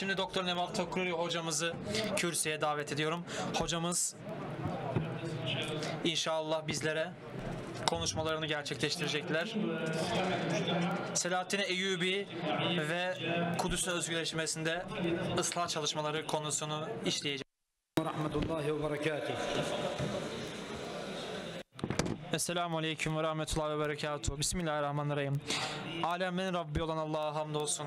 Şimdi Doktor Neval Takurari hocamızı kürsüye davet ediyorum. Hocamız inşallah bizlere konuşmalarını gerçekleştirecekler. Selahattin Eyyubi ve Kudüs'ün özgürleşmesinde ıslah çalışmaları konusunu işleyecek. Rahmetullahi ve berekatuhu. Esselamu Aleyküm ve Rahmetullahi ve Berekatuhu. Bismillahirrahmanirrahim. Alemin Rabbi olan Allah'a hamdolsun.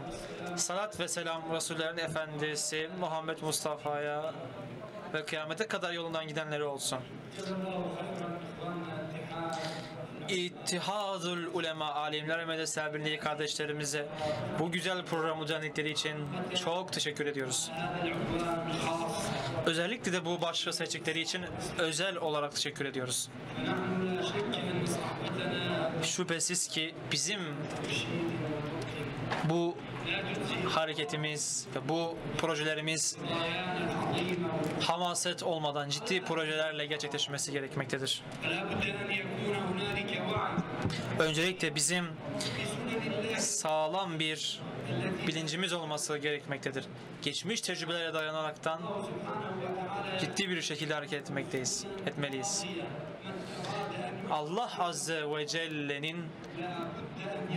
Salat ve selam Resullerin Efendisi Muhammed Mustafa'ya ve kıyamete kadar yolundan gidenleri olsun. İttihadul Ulema Alimler Medresel Birliği kardeşlerimize bu güzel programı düzenledikleri için çok teşekkür ediyoruz. Özellikle de bu başlığı seçtikleri için özel olarak teşekkür ediyoruz. Şüphesiz ki bizim bu hareketimiz ve bu projelerimiz hamaset olmadan ciddi projelerle gerçekleşmesi gerekmektedir. Öncelikle bizim sağlam bir bilincimiz olması gerekmektedir. Geçmiş tecrübelere dayanaraktan ciddi bir şekilde hareket etmekteyiz, etmeliyiz. Allah Azze ve Celle'nin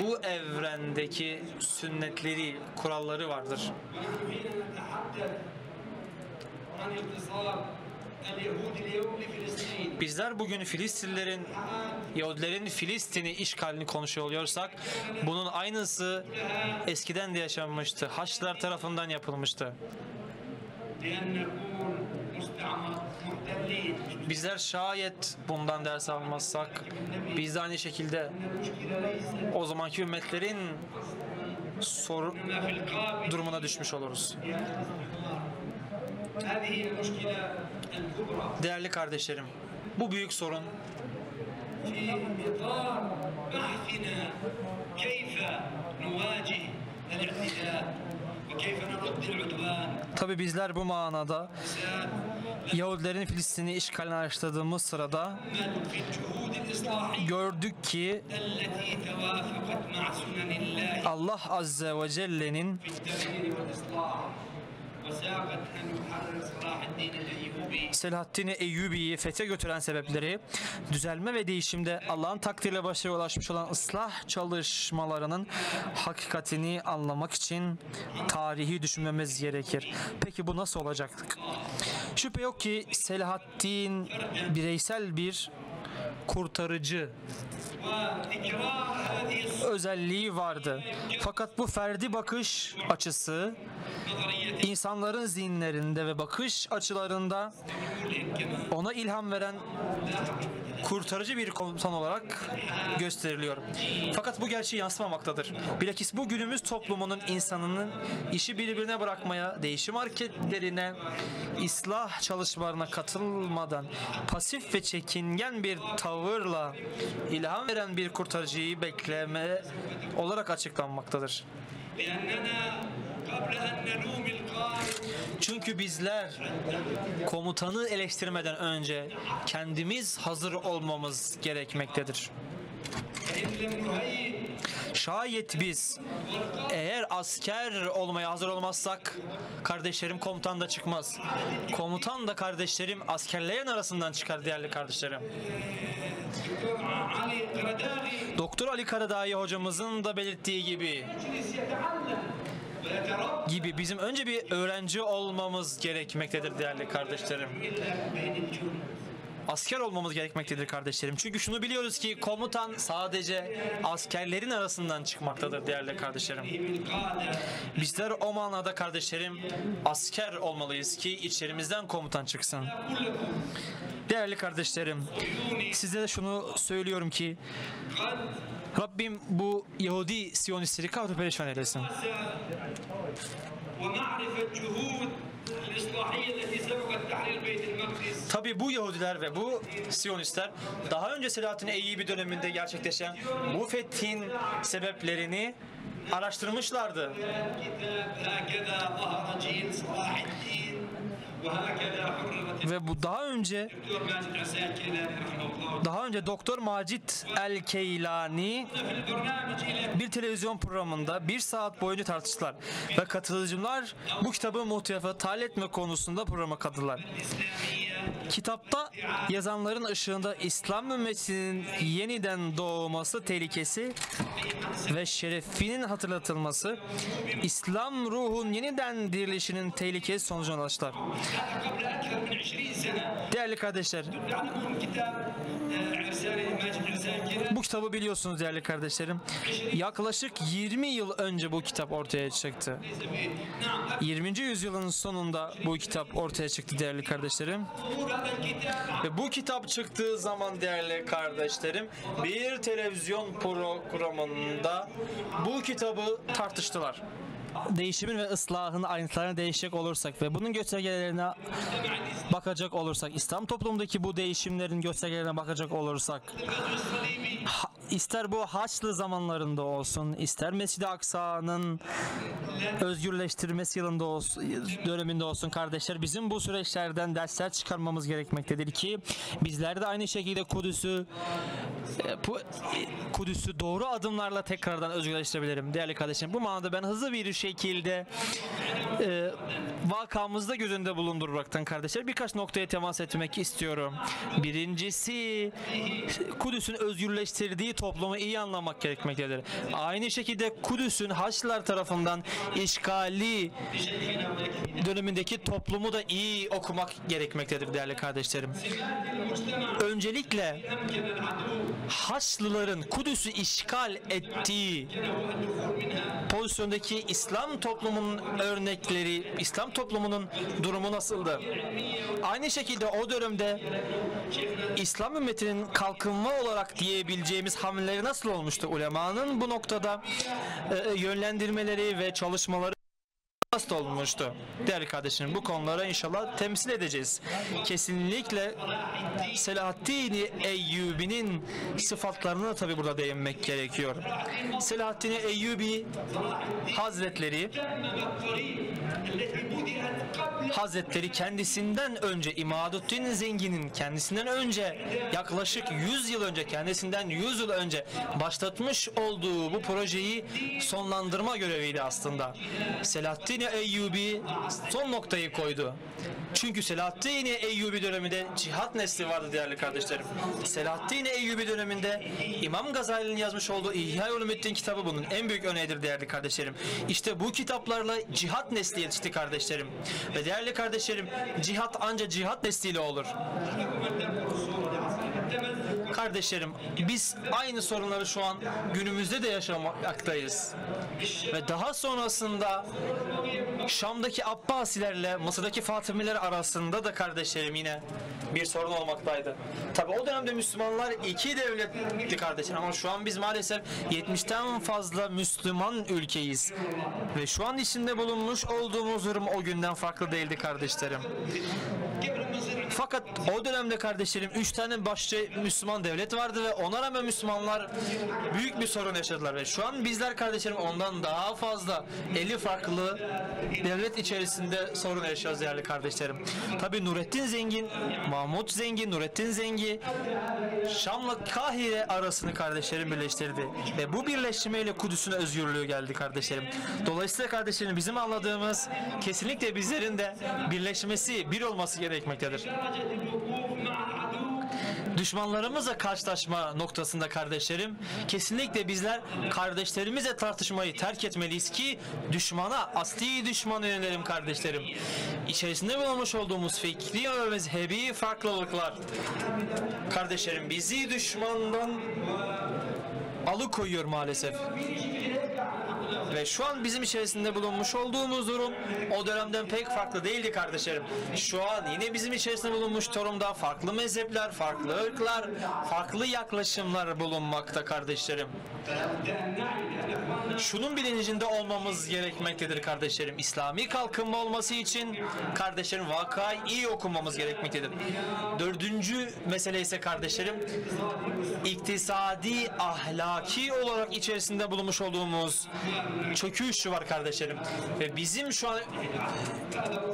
bu evrendeki sünnetleri, kuralları vardır. Bizler bugün Filistinlilerin, Yahudilerin Filistin'i işgalini konuşuyor oluyorsak bunun aynısı eskiden de yaşanmıştı. Haçlılar tarafından yapılmıştı. Bizler şayet bundan ders almazsak biz de aynı şekilde o zamanki ümmetlerin soru durumuna düşmüş oluruz. Değerli kardeşlerim, bu büyük sorun Tabi bizler bu manada Yahudilerin Filistin'i işgaline araştırdığımız sırada gördük ki Allah Azze ve Celle'nin Selahaddin Eyyubi'yi fete götüren sebepleri, düzelme ve değişimde Allah'ın takdirle başarıya ulaşmış olan ıslah çalışmalarının hakikatini anlamak için tarihi düşünmemiz gerekir. Peki bu nasıl olacak? Şüphe yok ki Selahaddin bireysel bir kurtarıcı özelliği vardı. Fakat bu ferdi bakış açısı insanların zihinlerinde ve bakış açılarında ona ilham veren kurtarıcı bir komutan olarak gösteriliyor. Fakat bu gerçeği yansımamaktadır. Bilakis bu günümüz toplumunun insanının işi birbirine bırakmaya, değişim hareketlerine, ıslah çalışmalarına katılmadan pasif ve çekingen bir tavırla ilham veren veren bir kurtarıcıyı bekleme olarak açıklanmaktadır. Çünkü bizler komutanı eleştirmeden önce kendimiz hazır olmamız gerekmektedir şayet biz eğer asker olmaya hazır olmazsak kardeşlerim komutan da çıkmaz. Komutan da kardeşlerim askerlerin arasından çıkar değerli kardeşlerim. Doktor Ali Karadağ'ı hocamızın da belirttiği gibi gibi bizim önce bir öğrenci olmamız gerekmektedir değerli kardeşlerim asker olmamız gerekmektedir kardeşlerim. Çünkü şunu biliyoruz ki komutan sadece askerlerin arasından çıkmaktadır değerli kardeşlerim. Bizler o manada kardeşlerim asker olmalıyız ki içerimizden komutan çıksın. Değerli kardeşlerim, size de şunu söylüyorum ki Rabbim bu Yahudi Siyonistleri kahrı perişan eylesin. Tabi bu Yahudiler ve bu Siyonistler daha önce Selahattin Eyyubi döneminde gerçekleşen bu fethin sebeplerini araştırmışlardı. Ve bu daha önce daha önce Doktor Macit El Keylani bir televizyon programında bir saat boyunca tartıştılar ve katılıcılar bu kitabın muhtiyafı talep etme konusunda programa katıldılar. Kitapta yazanların ışığında İslam ümmetinin yeniden doğması tehlikesi ve şerefinin hatırlatılması İslam ruhun yeniden dirilişinin tehlikesi sonucu arkadaşlar. Değerli kardeşler, bu kitabı biliyorsunuz değerli kardeşlerim. Yaklaşık 20 yıl önce bu kitap ortaya çıktı. 20. yüzyılın sonunda bu kitap ortaya çıktı değerli kardeşlerim. Ve bu kitap çıktığı zaman değerli kardeşlerim bir televizyon programında bu kitabı tartıştılar. Değişimin ve ıslahın ayrıntılarına değişecek olursak ve bunun göstergelerine bakacak olursak, İslam toplumundaki bu değişimlerin göstergelerine bakacak olursak, ister bu Haçlı zamanlarında olsun, ister Mescid-i Aksa'nın özgürleştirmesi yılında olsun, döneminde olsun kardeşler bizim bu süreçlerden dersler çıkarmamız gerekmektedir ki bizler de aynı şekilde Kudüs'ü e, e, Kudüs'ü doğru adımlarla tekrardan özgürleştirebilirim değerli kardeşim. Bu manada ben hızlı bir şekilde e, vakamızda göz önünde kardeşler birkaç noktaya temas etmek istiyorum. Birincisi Kudüs'ün özgürleştirdiği toplumu iyi anlamak gerekmektedir. Aynı şekilde Kudüs'ün Haçlılar tarafından işgali dönemindeki toplumu da iyi okumak gerekmektedir değerli kardeşlerim. Öncelikle Haçlıların Kudüs'ü işgal ettiği pozisyondaki İslam toplumunun örnekleri, İslam toplumunun durumu nasıldı? Aynı şekilde o dönemde İslam ümmetinin kalkınma olarak diyebileceğimiz hamleleri nasıl olmuştu? Ulemanın bu noktada e, yönlendirmeleri ve çalışmaları nasıl olmuştu? Değerli kardeşlerim bu konulara inşallah temsil edeceğiz. Kesinlikle Selahaddin Eyyubi'nin sıfatlarına tabi burada değinmek gerekiyor. Selahaddin Eyyubi Hazretleri Hazretleri kendisinden önce İmaduddin Zengin'in kendisinden önce yaklaşık 100 yıl önce kendisinden 100 yıl önce başlatmış olduğu bu projeyi sonlandırma göreviydi aslında. Selahaddin Eyyubi son noktayı koydu. Çünkü Selahaddin Eyyubi döneminde cihat nesli vardı değerli kardeşlerim. Selahaddin Eyyubi döneminde İmam Gazali'nin yazmış olduğu İhya Ulumuddin kitabı bunun en büyük örneğidir değerli kardeşlerim. İşte bu kitaplarla cihat nesli yetişti kardeşlerim. Ve değerli kardeşlerim cihat ancak cihat nesliyle olur. Kardeşlerim biz aynı sorunları şu an günümüzde de yaşamaktayız. Ve daha sonrasında Şam'daki Abbasilerle Mısır'daki Fatimiler arasında da kardeşlerim yine bir sorun olmaktaydı. Tabi o dönemde Müslümanlar iki devletti kardeşlerim ama şu an biz maalesef 70'ten fazla Müslüman ülkeyiz. Ve şu an içinde bulunmuş olduğumuz durum o günden farklı değildi kardeşlerim. Fakat o dönemde kardeşlerim 3 tane başça Müslüman devlet vardı ve ona rağmen Müslümanlar büyük bir sorun yaşadılar ve şu an bizler kardeşlerim ondan daha fazla 50 farklı devlet içerisinde sorun yaşıyoruz değerli kardeşlerim. Tabi Nurettin Zengin, Mahmut Zengin, Nurettin Zengi Şam'la Kahire arasını kardeşlerim birleştirdi ve bu birleştirmeyle Kudüs'ün özgürlüğü geldi kardeşlerim. Dolayısıyla kardeşlerim bizim anladığımız kesinlikle bizlerin de birleşmesi, bir olması gerekmektedir. Düşmanlarımızla karşılaşma noktasında kardeşlerim kesinlikle bizler kardeşlerimizle tartışmayı terk etmeliyiz ki düşmana, asli düşmana yönelelim kardeşlerim. İçerisinde bulunmuş olduğumuz fikri ve mezhebi farklılıklar kardeşlerim bizi düşmandan alıkoyuyor maalesef. Ve şu an bizim içerisinde bulunmuş olduğumuz durum o dönemden pek farklı değildi kardeşlerim. Şu an yine bizim içerisinde bulunmuş durumda farklı mezhepler, farklı ırklar, farklı yaklaşımlar bulunmakta kardeşlerim. Şunun bilincinde olmamız gerekmektedir kardeşlerim. İslami kalkınma olması için kardeşlerim vakayı iyi okumamız gerekmektedir. Dördüncü mesele ise kardeşlerim iktisadi, ahlaki olarak içerisinde bulunmuş olduğumuz çöküş var kardeşlerim. Ve bizim şu an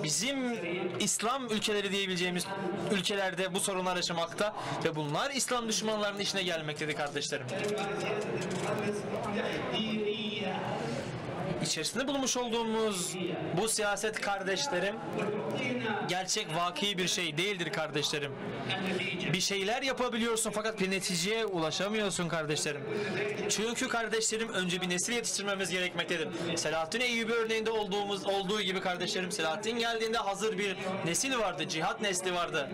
bizim İslam ülkeleri diyebileceğimiz ülkelerde bu sorunlar yaşamakta ve bunlar İslam düşmanlarının işine gelmektedir kardeşlerim. İçerisinde bulunmuş olduğumuz bu siyaset kardeşlerim gerçek vaki bir şey değildir kardeşlerim. Bir şeyler yapabiliyorsun fakat bir neticeye ulaşamıyorsun kardeşlerim. Çünkü kardeşlerim önce bir nesil yetiştirmemiz gerekmektedir. Selahattin Eyyubi örneğinde olduğumuz olduğu gibi kardeşlerim Selahattin geldiğinde hazır bir nesil vardı. Cihat nesli vardı.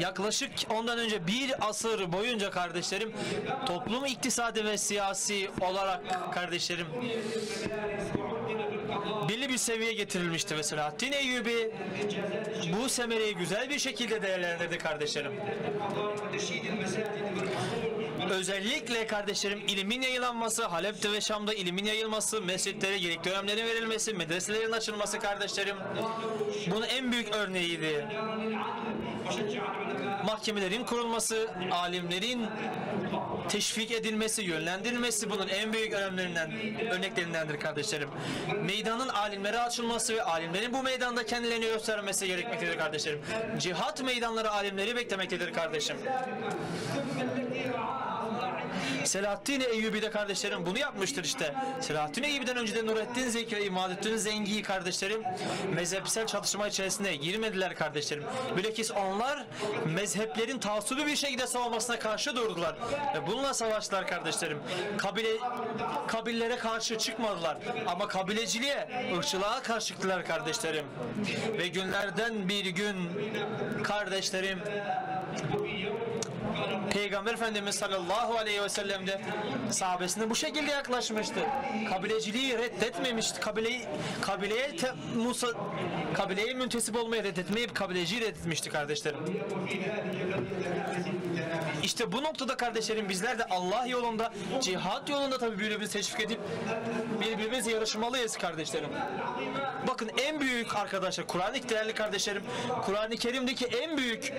Yaklaşık ondan önce bir asır boyunca kardeşlerim toplum iktisadi ve siyasi olarak kardeşlerim belli bir seviyeye getirilmişti ve Selahattin Eyyubi bu semereyi güzel bir şekilde değerlendirdi kardeşlerim. Özellikle kardeşlerim ilimin yayılanması, Halep'te ve Şam'da ilimin yayılması, mescitlere gerekli dönemlerin verilmesi, medreselerin açılması kardeşlerim bunun en büyük örneğiydi. Mahkemelerin kurulması, alimlerin teşvik edilmesi, yönlendirilmesi bunun en büyük önemlerinden, örneklerindendir kardeşlerim. Meydanın alimlere açılması ve alimlerin bu meydanda kendilerini göstermesi gerekmektedir kardeşlerim. Cihat meydanları alimleri beklemektedir kardeşim. Selahattin Eyyubi de kardeşlerim bunu yapmıştır işte. Selahattin Eyyubi'den önce de Nurettin Zeki ve İmalettin Zengi kardeşlerim mezhepsel çatışma içerisine girmediler kardeşlerim. Bilakis onlar mezheplerin taassubi bir şekilde savunmasına karşı durdular. Ve bununla savaştılar kardeşlerim. Kabile kabillere karşı çıkmadılar. Ama kabileciliğe, ırkçılığa karşı çıktılar kardeşlerim. Ve günlerden bir gün kardeşlerim Peygamber Efendimiz sallallahu aleyhi ve sellem de sahabesine bu şekilde yaklaşmıştı. Kabileciliği reddetmemişti. Kabileyi, kabileye te, Musa, kabileye müntesip olmayı reddetmeyip kabileciyi reddetmişti kardeşlerim. İşte bu noktada kardeşlerim bizler de Allah yolunda, cihat yolunda tabii birbirimizi teşvik edip birbirimizle yarışmalıyız kardeşlerim. Bakın en büyük arkadaşlar, Kur'an-ı değerli kardeşlerim, Kur'an-ı Kerim'deki en büyük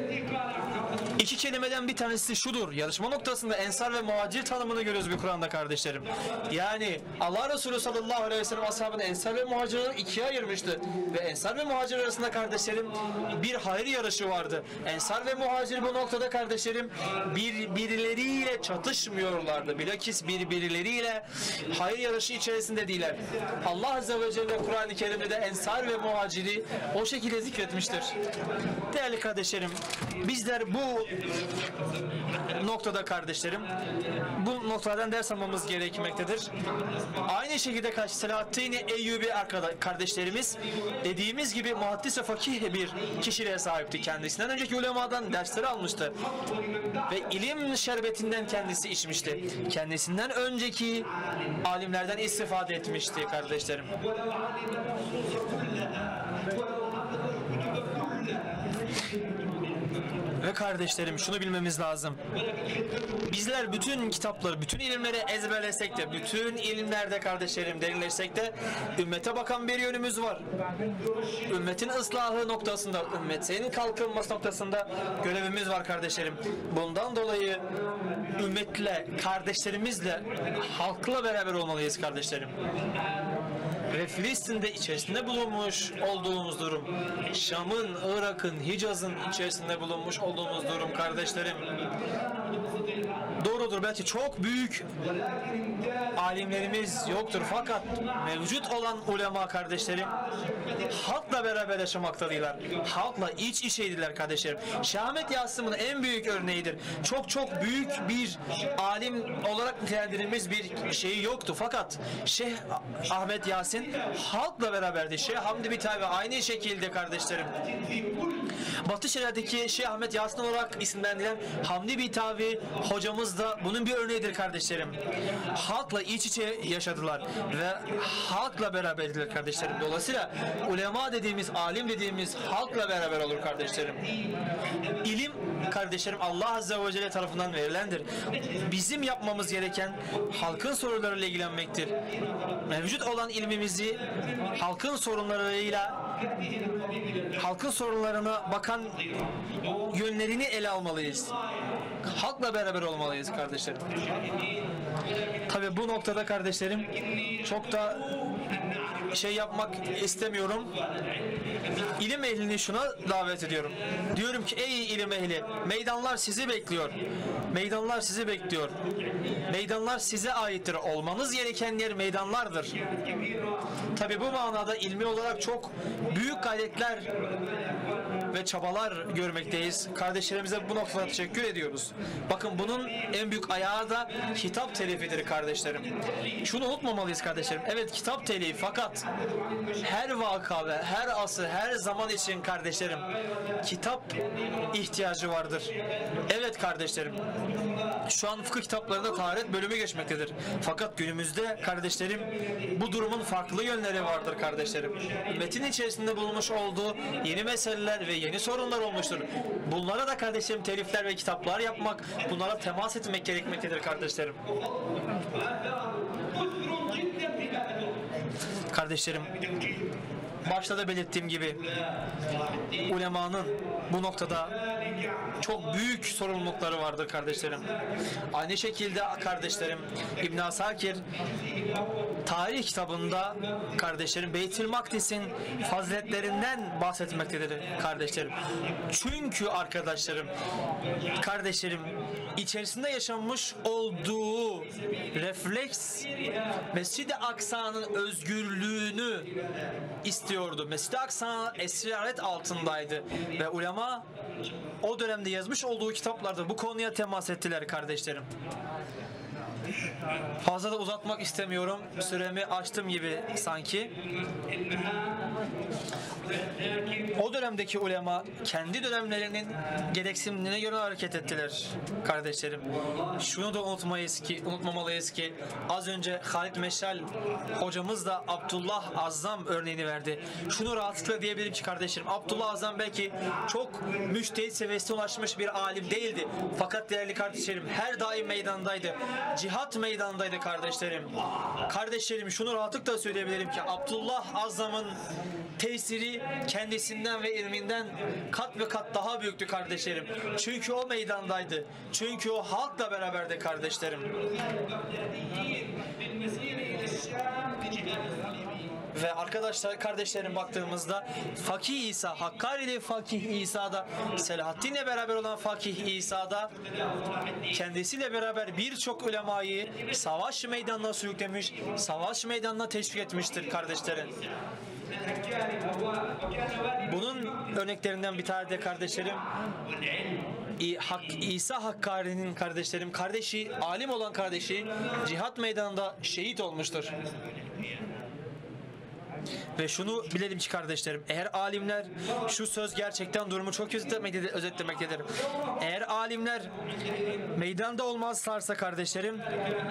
iki kelimeden bir tanesi şudur. Yarışma noktasında ensar ve muhacir tanımını görüyoruz bir Kur'an'da kardeşlerim. Yani Allah Resulü sallallahu aleyhi ve sellem ashabını ensar ve muhacir olarak ikiye ayırmıştı. Ve ensar ve muhacir arasında kardeşlerim bir hayır yarışı vardı. Ensar ve muhacir bu noktada kardeşlerim bir birileriyle çatışmıyorlardı. Bilakis birbirleriyle hayır yarışı içerisinde değiller. Allah Azze ve Celle Kur'an-ı Kerim'de de ensar ve muhaciri o şekilde zikretmiştir. Değerli kardeşlerim bizler bu noktada kardeşlerim bu noktadan ders almamız gerekmektedir. Aynı şekilde karşı Selahattin Eyyubi kardeşlerimiz dediğimiz gibi muhaddis ve fakih bir kişiliğe sahipti kendisinden. Önceki ulemadan dersleri almıştı. Ve ilim şerbetinden kendisi içmişti. Kendisinden önceki alimlerden istifade etmişti kardeşlerim. Ve kardeşlerim şunu bilmemiz lazım. Bizler bütün kitapları, bütün ilimleri ezberlesek de, bütün ilimlerde kardeşlerim derinleşsek de ümmete bakan bir yönümüz var. Ümmetin ıslahı noktasında, ümmetin kalkınması noktasında görevimiz var kardeşlerim. Bundan dolayı ümmetle, kardeşlerimizle, halkla beraber olmalıyız kardeşlerim ve Filistin'de içerisinde bulunmuş olduğumuz durum, Şam'ın, Irak'ın, Hicaz'ın içerisinde bulunmuş olduğumuz durum kardeşlerim. Doğrudur belki çok büyük alimlerimiz yoktur fakat mevcut olan ulema kardeşlerim halkla beraber yaşamaktadırlar. Halkla iç içeydiler kardeşlerim. Şahmet Yasin'in en büyük örneğidir. Çok çok büyük bir alim olarak nitelendirilmiş bir şeyi yoktu fakat Şeyh Ahmet Yasin halkla beraberdi. Şeyh Hamdi Bitavi aynı şekilde kardeşlerim. Batı Şeriat'taki Şeyh Ahmet Yasin olarak isimlendirilen Hamdi Bitavi hocamız da bunun bir örneğidir kardeşlerim. Halkla iç içe yaşadılar ve halkla beraberdiler kardeşlerim. Dolayısıyla ulema dediğimiz, alim dediğimiz halkla beraber olur kardeşlerim. İlim kardeşlerim Allah Azze ve Celle tarafından verilendir. Bizim yapmamız gereken halkın sorunlarıyla ilgilenmektir. Mevcut olan ilmimizi halkın sorunlarıyla halkın sorunlarına bakan yönlerini ele almalıyız. Halkla beraber olmalıyız kardeşlerim. Tabi bu noktada kardeşlerim çok da şey yapmak istemiyorum. İlim ehlini şuna davet ediyorum. Diyorum ki ey ilim ehli meydanlar sizi bekliyor. Meydanlar sizi bekliyor. Meydanlar size aittir. Olmanız gereken yer meydanlardır. Tabi bu manada ilmi olarak çok büyük gayretler ve çabalar görmekteyiz. Kardeşlerimize bu noktada teşekkür ediyoruz. Bakın bunun en büyük ayağı da kitap telifidir kardeşlerim. Şunu unutmamalıyız kardeşlerim. Evet kitap telifi fakat her vaka ve her ası her zaman için kardeşlerim kitap ihtiyacı vardır. Evet kardeşlerim. Şu an fıkıh kitaplarında taharet bölümü geçmektedir. Fakat günümüzde kardeşlerim bu durumun farklı yönleri vardır kardeşlerim. Metin içerisinde bulunmuş olduğu yeni meseleler ve yeni sorunlar olmuştur. Bunlara da kardeşlerim telifler ve kitaplar yapmak, bunlara temas etmek gerekmektedir kardeşlerim. Kardeşlerim, başta da belirttiğim gibi ulemanın bu noktada çok büyük sorumlulukları vardır kardeşlerim. Aynı şekilde kardeşlerim İbn Asakir tarih kitabında kardeşlerim Beytül Makdis'in faziletlerinden bahsetmektedir kardeşlerim. Çünkü arkadaşlarım kardeşlerim içerisinde yaşanmış olduğu refleks Mescid-i Aksa'nın özgürlüğünü istiyordu. Mescid-i Aksa esiraret altındaydı ve ulema o dönemde yazmış olduğu kitaplarda bu konuya temas ettiler kardeşlerim. Fazla da uzatmak istemiyorum. Süremi açtım gibi sanki. O dönemdeki ulema kendi dönemlerinin gereksinimlerine göre hareket ettiler kardeşlerim. Şunu da unutmayız ki, unutmamalıyız ki az önce Halid Meşal hocamız da Abdullah Azzam örneğini verdi. Şunu rahatlıkla diyebilirim ki kardeşlerim Abdullah Azzam belki çok müştehit seviyesine ulaşmış bir alim değildi. Fakat değerli kardeşlerim her daim meydandaydı. Cihat meydanındaydı kardeşlerim. Kardeşlerim şunu rahatlıkla söyleyebilirim ki Abdullah Azzam'ın tesiri kendisinden ve ilminden kat ve kat daha büyüktü kardeşlerim. Çünkü o meydandaydı. Çünkü o halkla beraberdi kardeşlerim. Ve arkadaşlar kardeşlerim baktığımızda Fakih İsa, Hakkari'li Fakih İsa'da Selahaddin'le beraber olan Fakih İsa'da kendisiyle beraber birçok ulemayı savaş meydanına sürüklemiş, savaş meydanına teşvik etmiştir kardeşlerim. Bunun örneklerinden bir tane de kardeşlerim Hak, İsa Hakkari'nin kardeşlerim kardeşi alim olan kardeşi cihat meydanında şehit olmuştur. Ve şunu bilelim ki kardeşlerim, eğer alimler şu söz gerçekten durumu çok özetlemektedir, özetlemektedir. Eğer alimler meydanda olmazlarsa kardeşlerim,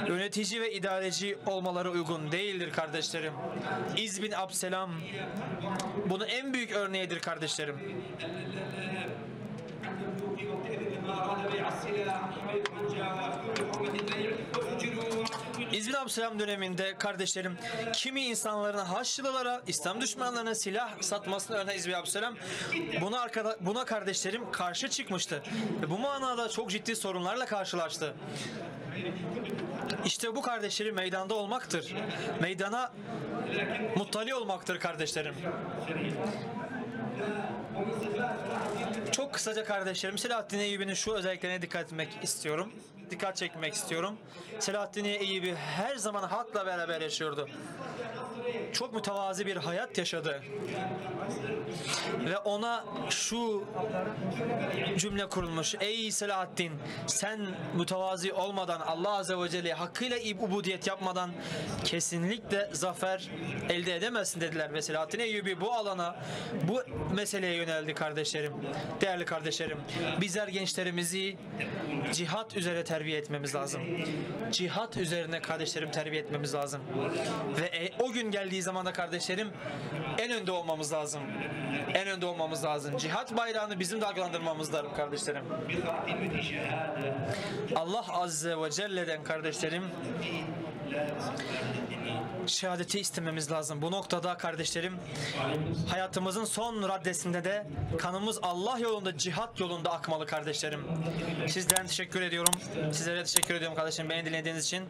yönetici ve idareci olmaları uygun değildir kardeşlerim. İz bin Abselam bunun en büyük örneğidir kardeşlerim. İzmir Abdülselam döneminde kardeşlerim kimi insanların Haçlılara, İslam düşmanlarına silah satmasını öğrenen İzmir Abdülselam buna, arkada, buna kardeşlerim karşı çıkmıştı. Ve bu manada çok ciddi sorunlarla karşılaştı. İşte bu kardeşlerim meydanda olmaktır. Meydana muttali olmaktır kardeşlerim. Çok kısaca kardeşlerim Selahaddin Eyyubi'nin şu özelliklerine dikkat etmek istiyorum. Dikkat çekmek istiyorum. Selahaddin Eyyubi her zaman halkla beraber yaşıyordu. Çok mütevazi bir hayat yaşadı. Ve ona şu cümle kurulmuş. Ey Selahaddin sen mütevazi olmadan Allah Azze ve Celle hakkıyla ubudiyet yapmadan kesinlikle zafer elde edemezsin dediler. Ve Selahaddin Eyyubi bu alana bu meseleye yöneldi kardeşlerim. Değerli kardeşlerim bizler gençlerimizi cihat üzere terbiye etmemiz lazım. Cihat üzerine kardeşlerim terbiye etmemiz lazım. Ve e, o gün geldiği zaman da kardeşlerim en önde olmamız lazım. En önde olmamız lazım. Cihat bayrağını bizim dalgalandırmamız lazım kardeşlerim. Allah Azze ve Celle'den kardeşlerim şehadeti istememiz lazım. Bu noktada kardeşlerim hayatımızın son raddesinde de kanımız Allah yolunda, cihat yolunda akmalı kardeşlerim. Sizden teşekkür ediyorum. Sizlere teşekkür ediyorum kardeşlerim beni dinlediğiniz için.